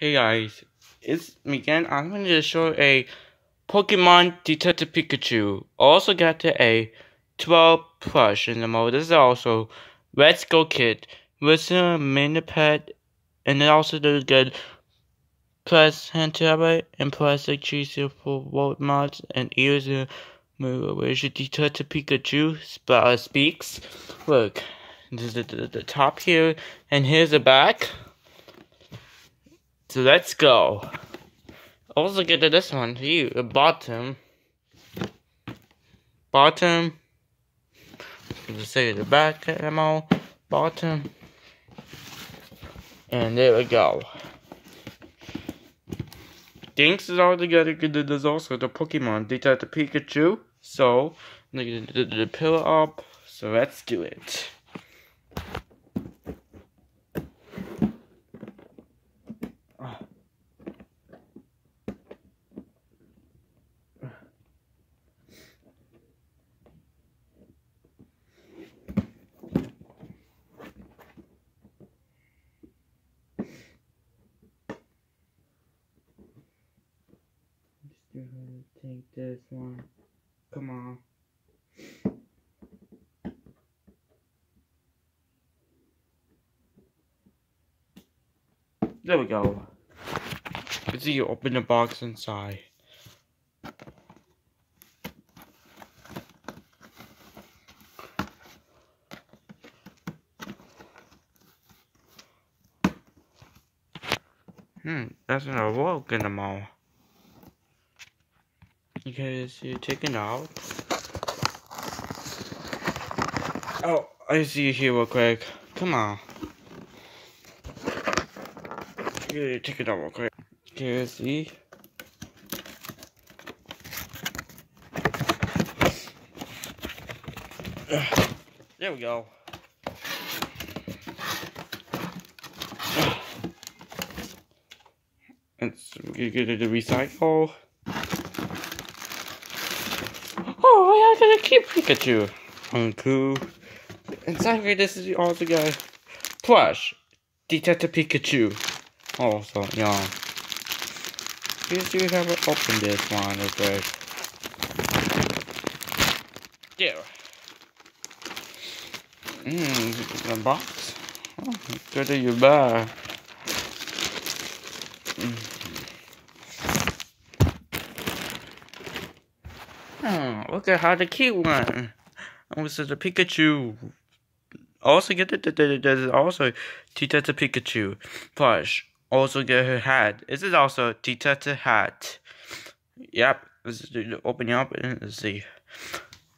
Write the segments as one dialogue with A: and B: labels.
A: Hey guys, it's me again. I'm going to show a Pokemon Detective Pikachu. Also got A 12 plush in the mode. This is also Let's Go Kid with a mini pet and it also does good plus hand tablet and a cheese for world mods and ears and where's your Detective Pikachu uh, speaks. Look, this is the, the, the top here and here's the back. So let's go. Also get to this one. You the bottom. Bottom. Let's say the back ammo. Bottom. And there we go. Thanks is all together. There's also the Pokemon. They got the Pikachu. So, the, the, the pillar up. So let's do it. You're gonna take this one. Come on. There we go. Let's see you open the box inside. Hmm, that's an awoke in the mall because you take it out. Oh, I see you here real quick. Come on. You take it out real quick. Okay, see? There we go. You get it to recycle. Gotta keep Pikachu. Uncool. Inside here, this is all guy. Plush. Detective Pikachu. Also, yeah. Here's you have to open this one quick. There. Mmm, the box. Oh, good you buy. Mm. Oh, look at how the cute one. Oh, this is a Pikachu. Also get the, the, there's also Tita Pikachu plush. Also get her hat. This is also Tita hat. Yep. Is open it up and let's see.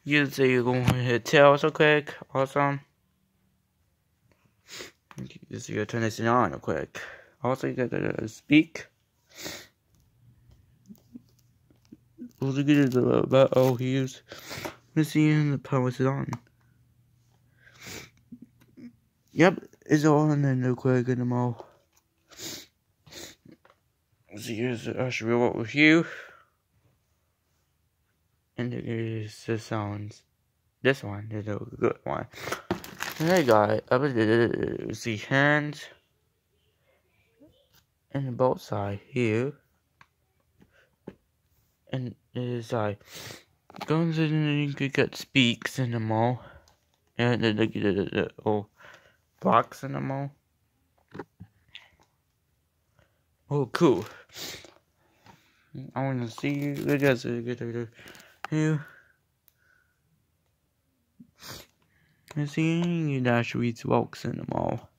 A: You see you're going to hit tail so quick. Awesome. You see turn this on real quick. Also you get the speak. Also get oh, the battle he's missing the powers is on. Yep, it's all in the no quick in the mall. So here's the Usher what with you. And here's the sounds. This one is a good one. And I got up the hands and both side here. And Uh, guns and you could get speaks in the mall. And the the the, the, oh box in the mall. Oh, cool. I want to see you. Look at this. You. I see you dash reads walks in the mall.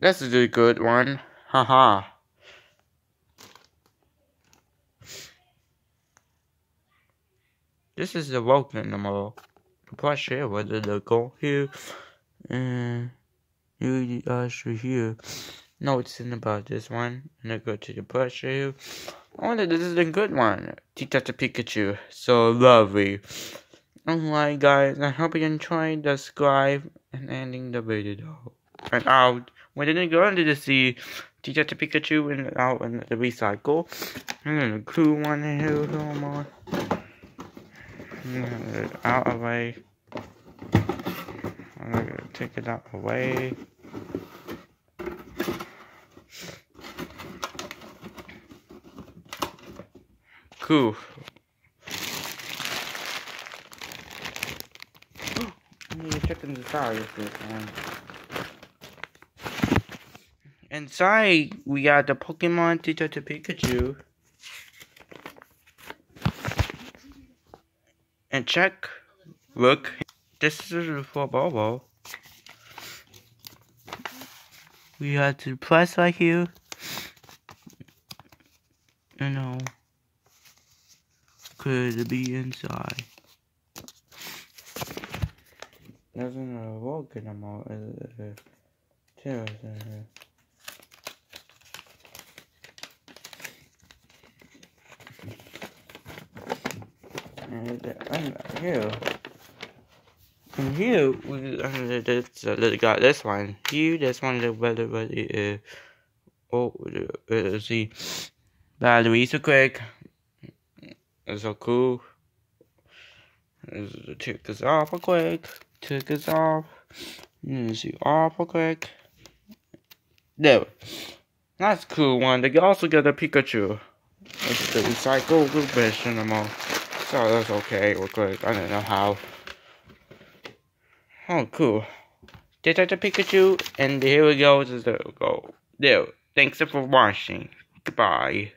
A: This is a good one. Haha. This is the welcome number. The plush here, whether the go here and you actually here. Notes in about this one. And I go to the plush here. Wonder this is a good one. Detective Pikachu. So lovely. Oh Alright guys, I hope you enjoyed the subscribe and ending the video. And out. We didn't go into the sea. Detective Pikachu and out in the recycle. And then the clue one here, come on out of way. I'm gonna take it out away. Cool. I need to check inside this one. Inside, we got the Pokemon Detective Pikachu. And check, look, this is for Bobo. We have the plus right here. You know, could be inside. There's no walk anymore. Uh, chairs in here. And here, and here we uh, this, uh, got this one. Here, this one the better, but uh, oh, uh, see, battery so quick. It's so cool. Took us off real quick. Took this off. Let's see, off real quick. There. That's cool one. They also got a Pikachu. It's the recycled version of them so that's okay real quick. I don't know how. Oh, cool. Detective Pikachu, and here we go. There we go. There. Thanks for watching. Goodbye.